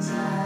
time.